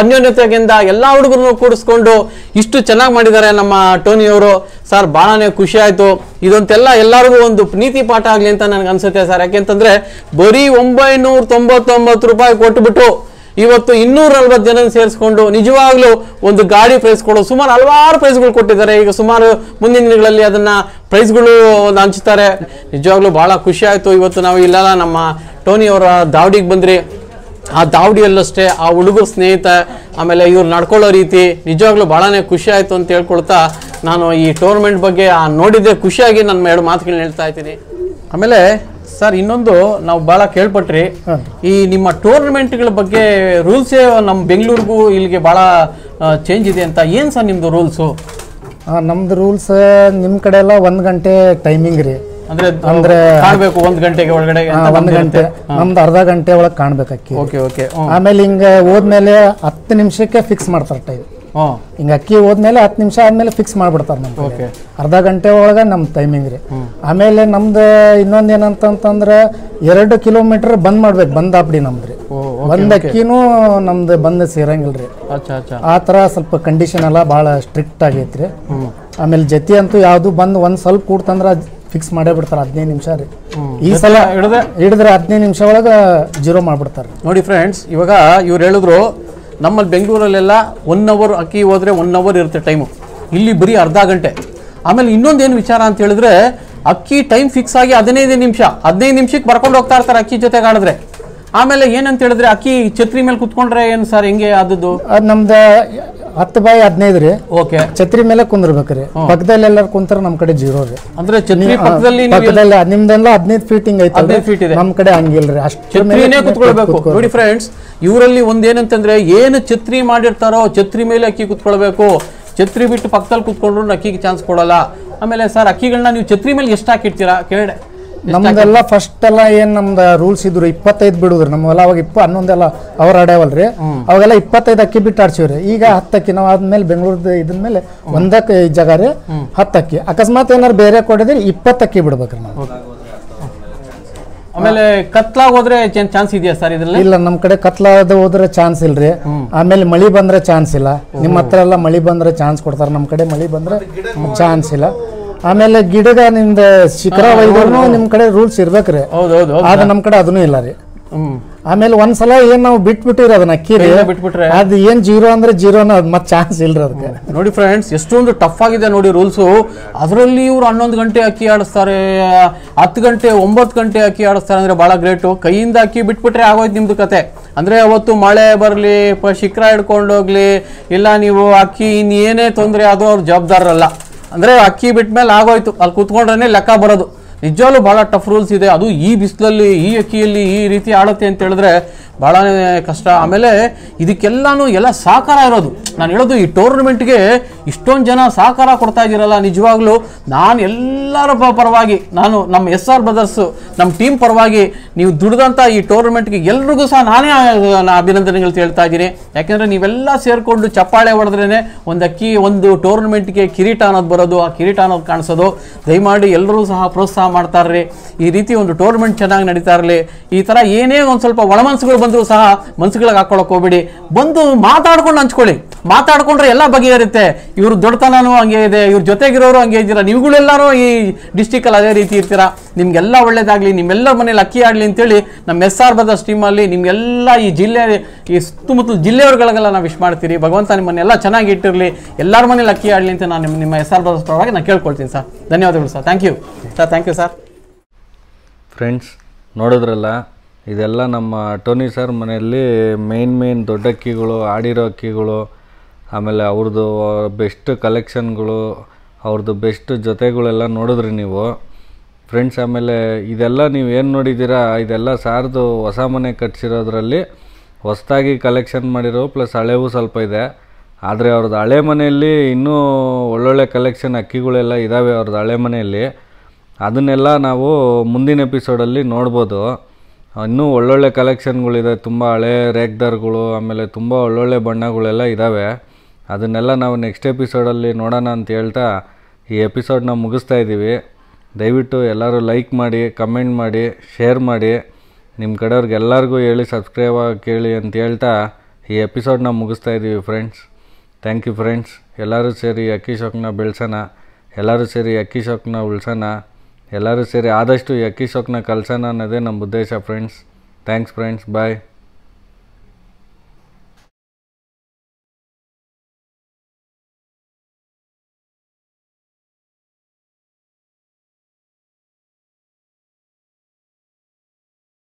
Speaker 3: ಅನ್ಯೋನ್ಯತೆಗಿಂತ ಎಲ್ಲ ಹುಡುಗರನ್ನು ಕೂಡಿಸ್ಕೊಂಡು ಇಷ್ಟು ಚೆನ್ನಾಗಿ ಮಾಡಿದ್ದಾರೆ ನಮ್ಮ ಟೋನಿಯವರು ಸರ್ ಭಾಳನೇ ಖುಷಿ ಆಯಿತು. ಇದಂತೆಲ್ಲ ಎಲ್ಲರಿಗೂ ಒಂದು ನೀತಿ ಪಾಠ ಆಗಲಿ ಅಂತ ನನಗೆ ಅನಿಸುತ್ತೆ ಸರ್ ಯಾಕೆಂತಂದರೆ ಬರೀ ಒಂಬೈನೂರ ತೊಂಬತ್ತೊಂಬತ್ತು ರೂಪಾಯಿ ಕೊಟ್ಬಿಟ್ಟು ಇವತ್ತು ಇನ್ನೂರ ನಲ್ವತ್ತು ಜನ ಸೇರಿಸ್ಕೊಂಡು ನಿಜವಾಗ್ಲೂ ಒಂದು ಗಾಡಿ ಪ್ರೈಸ್ ಕೊಡೋ ಸುಮಾರು ಹಲವಾರು ಪ್ರೈಸ್ಗಳು ಕೊಟ್ಟಿದ್ದಾರೆ. ಈಗ ಸುಮಾರು ಮುಂದಿನ ದಿನಗಳಲ್ಲಿ ಅದನ್ನ ಪ್ರೈಸ್ಗಳು ಒಂದು ಹಂಚ್ತಾರೆ ನಿಜವಾಗ್ಲೂ ಬಹಳ ಖುಷಿ ಆಯ್ತು. ಇವತ್ತು ನಾವು ಇಲ್ಲೆಲ್ಲ ನಮ್ಮ ಟೋನಿ ಅವರ ದಾವಡಿಗೆ ಬಂದ್ರಿ. ಆ ದಾವಡಿಯಲ್ಲಷ್ಟೇ ಆ ಹುಡುಗರ ಸ್ನೇಹಿತ ಆಮೇಲೆ ಇವ್ರು ನಡ್ಕೊಳ್ಳೋ ರೀತಿ ನಿಜವಾಗ್ಲೂ ಭಾಳನೇ ಖುಷಿ ಆಯಿತು ಅಂತ ಹೇಳ್ಕೊಳ್ತಾ ನಾನು ಈ ಟೂರ್ನಮೆಂಟ್ ಬಗ್ಗೆ ಆ ನೋಡಿದ್ದೆ ಖುಷಿಯಾಗಿ ನನ್ನ ಎರಡು ಮಾತುಗಳನ್ನ ಹೇಳ್ತಾ ಇದ್ದೀನಿ. ಆಮೇಲೆ ಸರ್ ಇನ್ನೊಂದು ನಾವು ಭಾಳ ಕೇಳ್ಪಟ್ರಿ. ಈ ನಿಮ್ಮ ಟೂರ್ನಮೆಂಟ್ಗಳ ಬಗ್ಗೆ ರೂಲ್ಸೇ ನಮ್ಮ ಬೆಂಗಳೂರಿಗೂ ಇಲ್ಲಿಗೆ ಭಾಳ ಚೇಂಜ್ ಇದೆ ಅಂತ ಏನು ಸರ್ ನಿಮ್ಮದು ರೂಲ್ಸು?
Speaker 2: ನಮ್ದು ರೂಲ್ಸ್ ನಿಮ್ಮ ಕಡೆ ಎಲ್ಲ ಒಂದು ಗಂಟೆ ಟೈಮಿಂಗ್ ರೀ.
Speaker 3: ಅಂದ್ರೆ
Speaker 2: ಅಂದ್ರೆ
Speaker 3: ಕಾಣಬೇಕು ಒಂದು ಗಂಟೆಗೆ ಒಳಗಡೆ
Speaker 2: ಆ, ಒಂದ್ ಗಂಟೆ ನಮ್ದು ಅರ್ಧ ಗಂಟೆ ಒಳಗ್ ಕಾಣ್ಬೇಕು ಅಕ್ಕಿ
Speaker 3: ಓಕೆ ಓಕೆ.
Speaker 2: ಆಮೇಲೆ ಹಿಂಗ ಹೋದ್ಮೇಲೆ ಹತ್ತು ನಿಮಿಷಕ್ಕೆ ಫಿಕ್ಸ್ ಮಾಡ್ತಾರೆ ಟೈಮ್ ಹಿಂಗ ಅಕ್ಕಿ ಹೋದ್ಮೇಲೆ ಹತ್ತು ನಿಮಿಷ ಆದ್ಮೇಲೆ ಫಿಕ್ಸ್ ಮಾಡ್ಬಿಡ್ತಾರೆ ನಮ್ಗೆ. ಅರ್ಧ ಗಂಟೆ ಒಳಗೆ ನಮ್ಮ ಟೈಮಿಂಗ್ ರೀ. ಆಮೇಲೆ ನಮ್ದು ಇನ್ನೊಂದು ಏನಂತಂತಂದ್ರೆ ಎರಡು ಕಿಲೋಮೀಟರ್ ಬಂದ್ ಮಾಡ್ಬೇಕು ಬಂದ್ ಅಪ್ಡಿ ನಮ್ದು ರೀ. ಒಂದ್ ಅಕ್ಕಿನೂ ನಮ್ದು ಬಂದ್
Speaker 3: ಸೇರಂಗಿಲ್ರಿ.
Speaker 2: ಆ ಥರ ಸ್ವಲ್ಪ ಕಂಡೀಷನ್ ಎಲ್ಲ ಭಾಳ ಸ್ಟ್ರಿಕ್ಟ್ ಆಗೈತ್ರಿ. ಆಮೇಲೆ ಜತಿ ಅಂತೂ ಯಾವುದು ಬಂದು ಒಂದು ಸ್ವಲ್ಪ ಕೂಡ್ತಂದ್ರೆ ಫಿಕ್ಸ್ ಮಾಡೇ ಬಿಡ್ತಾರೆ ಹದಿನೈದು ನಿಮಿಷ ರೀ. ಈ ಸಲ
Speaker 3: ಹಿಡಿದ್ರೆ
Speaker 2: ಹಿಡಿದ್ರೆ ಹದಿನೈದು ನಿಮಿಷ ಒಳಗೆ ಜೀರೋ ಮಾಡಿಬಿಡ್ತಾರೆ.
Speaker 3: ನೋಡಿ ಫ್ರೆಂಡ್ಸ್ ಇವಾಗ ಇವ್ರು ಹೇಳಿದ್ರು ನಮ್ಮಲ್ಲಿ ಬೆಂಗಳೂರಲ್ಲೆಲ್ಲ ಒನ್ ಅವರ್ ಅಕ್ಕಿ ಹೋದ್ರೆ ಒನ್ ಅವರ್ ಇರುತ್ತೆ ಟೈಮು ಇಲ್ಲಿ ಬರೀ ಅರ್ಧ ಗಂಟೆ. ಆಮೇಲೆ ಇನ್ನೊಂದೇನು ವಿಚಾರ ಅಂತ ಹೇಳಿದ್ರೆ ಅಕ್ಕಿ ಟೈಮ್ ಫಿಕ್ಸ್ ಆಗಿ ಹದಿನೈದು ನಿಮಿಷ ಹದಿನೈದು ನಿಮಿಷಕ್ಕೆ ಬರ್ಕೊಂಡು ಹೋಗ್ತಾ ಇರ್ತಾರೆ ಅಕ್ಕಿ ಜೊತೆಗೆ ಆಡಿದ್ರೆ ಆಮೇಲೆ ಏನಂತ ಹೇಳಿದ್ರೆ ಅಕ್ಕಿ ಛತ್ರಿ ಮೇಲೆ ಕುತ್ಕೊಂಡ್ರೆ ಏನು ಸರ್ ಹೆಂಗೆ ಆದದ್ದು?
Speaker 2: ನಮ್ದು ಹತ್ತು ಬಾಯಿ ಹದಿನೈದು ರೀ.
Speaker 3: ಓಕೆ.
Speaker 2: ಛತ್ರಿ ಮೇಲೆ ಕುಂದಿರ್ಬೇಕ್ರಿ. ಪಕ್ಕದಲ್ಲಿ ಎಲ್ಲರೂ ಕುಂತಾರ ನಮ್ಮ ಕಡೆ ಜೀರೋ ರೀ.
Speaker 3: ಅಂದ್ರೆ ಛತ್ರಿ ಪಕ್ಕದಲ್ಲಿ ನೀವು
Speaker 2: ಪಕ್ಕದಲ್ಲಿ ನಿಮ್ದೆಲ್ಲ ಹದಿನೈದು ಫೀಟಿಂಗ್ ಐತೆ
Speaker 3: 15 feet ಇದೆ.
Speaker 2: ನಮ್ಮ ಕಡೆ ಹಂಗಿಲ್ರಿ ಅಷ್ಟು
Speaker 3: ಛತ್ರಿನೇ ಕುತ್ಕೊಳ್ಬೇಕು. ನೋಡಿ ಫ್ರೆಂಡ್ಸ್ ಇವರಲ್ಲಿ ಒಂದೇನಂತಂದ್ರೆ ಏನು ಛತ್ರಿ ಮಾಡಿರ್ತಾರೋ ಛತ್ರಿ ಮೇಲೆ ಅಕ್ಕಿ ಕುತ್ಕೊಳ್ಬೇಕು. ಛತ್ರಿ ಬಿಟ್ಟು ಪಕ್ಕದಲ್ಲಿ ಕುತ್ಕೊಂಡ್ರು ಅಕ್ಕಿಗೆ ಚಾನ್ಸ್ ಕೊಡಲ್ಲ. ಆಮೇಲೆ ಸರ್ ಅಕ್ಕಿಗಳನ್ನ ನೀವು ಛತ್ರಿ ಮೇಲೆ ಎಷ್ಟು ಹಾಕಿರ್ತೀರಾ? ಕೇಳಿ
Speaker 2: ನಮ್ದೆಲ್ಲ ಫಸ್ಟ್ ಎಲ್ಲ ಏನ್ ನಮ್ದು ರೂಲ್ಸ್ ಇದ್ರು ಇಪ್ಪತ್ತೈದು ಬಿಡುದ್ರಿ. ನಮ್ಗೆಲ್ಲ ಅವಾಗ ಇಪ್ಪ ಹನ್ನೊಂದೆಲ್ಲ ಅವ್ರ ಅಡ್ಯಾವಲ್ರಿ ಅವಾಗೆಲ್ಲ ಇಪ್ಪತ್ತೈದು ಅಕ್ಕಿ ಬಿಟ್ಟು ಆಡ್ಸಿವ್ರಿ. ಈಗ ಹತ್ತಕ್ಕಿ ನಾವು ಆದ್ಮೇಲೆ ಬೆಂಗಳೂರದ ಇದ್ಮೇಲೆ ಒಂದಕ್ಕೆ ಜಾಗ ರೀ ಹತ್ತಕ್ಕಿ. ಅಕಸ್ಮಾತ್ ಏನಾರು ಬೇರೆ ಕೊಡಿದ್ರೆ ಇಪ್ಪತ್ತಕ್ಕಿ ಬಿಡ್ಬೇಕ್ರಿ ನಾವು.
Speaker 3: ಆಮೇಲೆ ಕತ್ಲಾಗ ಹೋದ್ರೆ ಚಾನ್ಸ್ ಇದೆಯಾ ಸರ್ ಇದ್ರಲ್ಲಿ?
Speaker 2: ಇಲ್ಲ ನಮ್ ಕಡೆ ಕತ್ಲಾದ ಹೋದ್ರೆ ಚಾನ್ಸ್ ಇಲ್ರಿ. ಆಮೇಲೆ ಮಳಿ ಬಂದ್ರೆ ಚಾನ್ಸ್ ಇಲ್ಲ. ನಿಮ್ಮ ಹತ್ರ ಎಲ್ಲ ಮಳಿ ಬಂದ್ರೆ ಚಾನ್ಸ್ ಕೊಡ್ತಾರ. ನಮ್ ಕಡೆ ಮಳಿ ಬಂದ್ರೆ ಚಾನ್ಸ್ ಇಲ್ಲ. ಆಮೇಲೆ ಗಿಡದ ನಿಮ್ದ ಶಿಖರ ವೈದ್ಯರು ನಿಮ್ ಕಡೆ ರೂಲ್ಸ್ ಇರ್ಬೇಕ್ರಿ
Speaker 3: ಹೌದು ಹೌದು ಹೌದು.
Speaker 2: ಆದ್ರೆ ನಮ್ ಕಡೆ ಅದನ್ನೂ ಇಲ್ಲ ರೀ. ಆಮೇಲೆ ಒಂದ್ಸಲ ಏನ್ ನಾವು ಬಿಟ್ಬಿಟ್ಟಿವ್ರಿ ಅದನ್ನ ಅಕ್ಕಿ ರೀ
Speaker 3: ಕೈಯಿಂದ ಬಿಟ್ಬಿಟ್ರೆ?
Speaker 2: ಅದ್ ಏನ್ ಜೀರೋ ಅಂದ್ರೆ ಜೀರೋನ ಅದ್ ಮತ್ ಚಾನ್ಸ್ ಇಲ್ರಿ ಅದಕ್ಕೆ.
Speaker 3: ನೋಡಿ ಫ್ರೆಂಡ್ಸ್ ಎಷ್ಟೊಂದು ಟಫ್ ಆಗಿದೆ ನೋಡಿ ರೂಲ್ಸು ಅದರಲ್ಲಿ ಇವ್ರು ಹನ್ನೊಂದು ಗಂಟೆ ಅಕ್ಕಿ ಆಡಿಸ್ತಾರೆ ಹತ್ತು ಗಂಟೆ ಒಂಬತ್ತು ಗಂಟೆ ಅಕ್ಕಿ ಆಡಿಸ್ತಾರೆ ಅಂದ್ರೆ ಬಹಳ ಗ್ರೇಟು ಕೈಯಿಂದ ಅಕ್ಕಿ ಬಿಟ್ಬಿಟ್ರೆ ಆಗೋಯ್ತು ನಿಮ್ದು ಕತೆ. ಅಂದ್ರೆ ಅವತ್ತು ಮಳೆ ಬರಲಿ ಶಿಖರ ಹಿಡ್ಕೊಂಡೋಗ್ಲಿ ಇಲ್ಲ ನೀವು ಅಕ್ಕಿ ಇನ್ನೇನೇ ತೊಂದರೆ ಅದು ಅವ್ರ ಜವಾಬ್ದಾರರಲ್ಲ. ಅಂದ್ರೆ ಅಕ್ಕಿ ಬಿಟ್ಟ ಮೇಲೆ ಆಗೋಯ್ತು. ಅಲ್ಲಿ ಕೂತ್ಕೊಂಡ್ರೆ ಲೆಕ್ಕ ಬರೋದು. ನಿಜವಾಗ್ಲೂ ಭಾಳ ಟಫ್ ರೂಲ್ಸ್ ಇದೆ. ಅದು ಈ ಬಿಸಿಲಲ್ಲಿ, ಈ ಅಕ್ಕಿಯಲ್ಲಿ ಈ ರೀತಿ ಆಡುತ್ತೆ ಅಂತ ಹೇಳಿದ್ರೆ ಭಾಳನೇ ಕಷ್ಟ. ಆಮೇಲೆ ಇದಕ್ಕೆಲ್ಲನೂ ಎಲ್ಲ ಸಹಕಾರ ಇರೋದು. ನಾನು ಹೇಳೋದು ಈ ಟೂರ್ನಮೆಂಟ್ಗೆ ಇಷ್ಟೊಂದು ಜನ ಸಹಕಾರ ಕೊಡ್ತಾ ಇದ್ದೀರಲ್ಲ ನಿಜವಾಗ್ಲೂ. ನಾನು ಎಲ್ಲರ ಪರವಾಗಿ, ನಾನು ನಮ್ಮ ಎಸ್ ಆರ್ ಬ್ರದರ್ಸು, ನಮ್ಮ ಟೀಮ್ ಪರವಾಗಿ ನೀವು ದುಡ್ದಂಥ ಈ ಟೂರ್ನಮೆಂಟ್ಗೆ ಎಲ್ರಿಗೂ ಸಹ ನಾನೇ ಅಭಿನಂದನೆಗಳು ಹೇಳ್ತಾ ಇದ್ದೀನಿ. ಯಾಕೆಂದರೆ ನೀವೆಲ್ಲ ಸೇರಿಕೊಂಡು ಚಪ್ಪಾಳೆ ಹೊಡೆದ್ರೇ ಒಂದು ಅಕ್ಕಿ, ಒಂದು ಟೂರ್ನಮೆಂಟ್ಗೆ ಕಿರೀಟ ಅನ್ನೋದು ಬರೋದು. ಆ ಕಿರೀಟ ಅನ್ನೋದು ಕಾಣಿಸೋದು. ದಯಮಾಡಿ ಎಲ್ಲರೂ ಸಹ ಪ್ರೋತ್ಸಾಹ ಚೆನ್ನಾಗಿ ಮಾಡ್ತಾ ಈ ರೀತಿ ಒಂದು ಟೂರ್ನಮೆಂಟ್ ಚೆನ್ನಾಗಿ ನಡೀತಾ ಇರಲಿ ಈ ಥರ ಏನೇ ಒಂದು ಸ್ವಲ್ಪ ಒಳಮನಸ್ಸುಗಳು ಬಂದರೂ ಸಹ ಮನ್ಸುಗಳಿಗೆ ಹಾಕೊಳಕ್ ಹೋಗ್ಬೇಡಿ. ಬಂದು ಮಾತಾಡ್ಕೊಂಡು ಹಂಚ್ಕೊಳ್ಳಿ. ಮಾತಾಡ್ಕೊಂಡ್ರೆ ಎಲ್ಲ ಬಗೆಹರುತ್ತೆ ಇವ್ರ ದೊಡ್ಡತನೂ ಹಂಗೆ ಇದೆ, ಇವ್ರ ಜೊತೆಗಿರೋರು ಹಂಗೆ ಇದ್ದೀರಾ? ನೀವುಗಳೆಲ್ಲರೂ ಈ ಡಿಸ್ಟಿಕಲ್ಲಿ ಅದೇ ರೀತಿ ಇರ್ತೀರಾ? ನಿಮಗೆಲ್ಲ ಒಳ್ಳೇದಾಗಲಿ, ನಿಮ್ಮೆಲ್ಲರ ಮನೇಲಿ ಅಕ್ಕಿ ಆಡಲಿ ಅಂತೇಳಿ ನಮ್ಮ ಎಸ್ ಆರ್ ಬದ ಟೀಮಲ್ಲಿ ನಿಮಗೆಲ್ಲ ಈ ಜಿಲ್ಲೆ, ಈ ಸುತ್ತಮುತ್ತಲ ಜಿಲ್ಲೆಯವರುಗಳಿಗೆಲ್ಲ ನಾವು ವಿಶ್ ಮಾಡ್ತೀರಿ. ಭಗವಂತ ನಿಮ್ಮನ್ನೆಲ್ಲ ಚೆನ್ನಾಗಿ ಇಟ್ಟಿರಲಿ. ಎಲ್ಲರ ಮನೇಲಿ ಅಕ್ಕಿ ಆಡಲಿ ಅಂತ ನಾನು ನಿಮ್ಮ ನಿಮ್ಮ ಎಸ್ ಆರ್ ಬದ ಪರವಾಗಿ ನಾನು ಕೇಳ್ಕೊಳ್ತೀನಿ ಸರ್. ಧನ್ಯವಾದಗಳು sir. Thank you sir thank you sir
Speaker 1: friends ನೋಡಿದ್ರಲ್ಲ, ಇದೆಲ್ಲ ನಮ್ಮ ಟೋನಿ ಸರ್ ಮನೆಯಲ್ಲಿ ಮೇನ್ ಮೇನ್ ದೊಡ್ಡ ಅಕ್ಕಿಗಳು, ಆಡಿರೋ ಅಕ್ಕಿಗಳು, ಆಮೇಲೆ ಅವ್ರದ್ದು ಬೆಸ್ಟ್ ಕಲೆಕ್ಷನ್ಗಳು ಅವ್ರದ್ದು ಬೆಸ್ಟ್ ಜೊತೆಗಳೆಲ್ಲ ನೋಡಿದ್ರಿ ನೀವು. ಫ್ರೆಂಡ್ಸ್ ಆಮೇಲೆ ಇದೆಲ್ಲ ನೀವು ಏನು ನೋಡಿದ್ದೀರಾ, ಇದೆಲ್ಲ ಸಾರ್ದು ಹೊಸ ಮನೆ ಕಟ್ಸಿರೋದ್ರಲ್ಲಿ ಹೊಸದಾಗಿ ಕಲೆಕ್ಷನ್ ಮಾಡಿರೋ ಪ್ಲಸ್ ಹಳೆವು ಸ್ವಲ್ಪ ಇದೆ. ಆದರೆ ಅವ್ರದ್ದು ಹಳೆ ಮನೆಯಲ್ಲಿ ಇನ್ನೂ ಒಳ್ಳೊಳ್ಳೆ ಕಲೆಕ್ಷನ್ ಅಕ್ಕಿಗಳೆಲ್ಲ ಇದ್ದಾವೆ ಅವ್ರದ್ದು ಹಳೆ ಮನೆಯಲ್ಲಿ. ಅದನ್ನೆಲ್ಲ ನಾವು ಮುಂದಿನ ಎಪಿಸೋಡಲ್ಲಿ ನೋಡ್ಬೋದು. ಇನ್ನೂ ಒಳ್ಳೊಳ್ಳೆ ಕಲೆಕ್ಷನ್ಗಳಿದೆ ತುಂಬ ಹಳೆ ರೇಗ್ದಾರ್ಗಳು, ಆಮೇಲೆ ತುಂಬ ಒಳ್ಳೊಳ್ಳೆ ಬಣ್ಣಗಳೆಲ್ಲ ಇದ್ದಾವೆ ಅದನ್ನೆಲ್ಲ ನಾವು ನೆಕ್ಸ್ಟ್ ಎಪಿಸೋಡಲ್ಲಿ ನೋಡೋಣ ಅಂತ ಹೇಳ್ತಾ ಈ ಎಪಿಸೋಡ್ನ ಮುಗಿಸ್ತಾ ಇದ್ದೀವಿ. ದಯವಿಟ್ಟು ಎಲ್ಲರೂ ಲೈಕ್ ಮಾಡಿ ಕಮೆಂಟ್ ಮಾಡಿ ಶೇರ್ ಮಾಡಿ. ನಿಮ್ಮ ಕಡೆಯವ್ರಿಗೆಲ್ಲರಿಗೂ ಹೇಳಿ ಸಬ್ಸ್ಕ್ರೈಬ್ ಆಗಿ ಕೇಳಿ ಅಂತ ಹೇಳ್ತಾ ಈ ಎಪಿಸೋಡ್ನ ಮುಗಿಸ್ತಾ ಇದ್ದೀವಿ ಫ್ರೆಂಡ್ಸ್ ಥ್ಯಾಂಕ್ ಯು ಫ್ರೆಂಡ್ಸ್ ಎಲ್ಲರೂ ಸೇರಿ ಅಕ್ಕಿ ಶಾಕ್ನ ಬೆಳೆಸೋಣ. ಎಲ್ಲರೂ ಸೇರಿ ಅಕ್ಕಿ ಶಾಕ್ನ ಉಳ್ಸೋಣ. ಎಲ್ಲರೂ ಸೇರಿ ಆದಷ್ಟು ಈ ಅಕ್ಕಿ ಕಲಸೋಣ ಕಲ್ಸೋಣ ಅನ್ನೋದೇ ನಮ್ಮ ಉದ್ದೇಶ ಫ್ರೆಂಡ್ಸ್ ಥ್ಯಾಂಕ್ಸ್ ಫ್ರೆಂಡ್ಸ್ ಬಾಯ್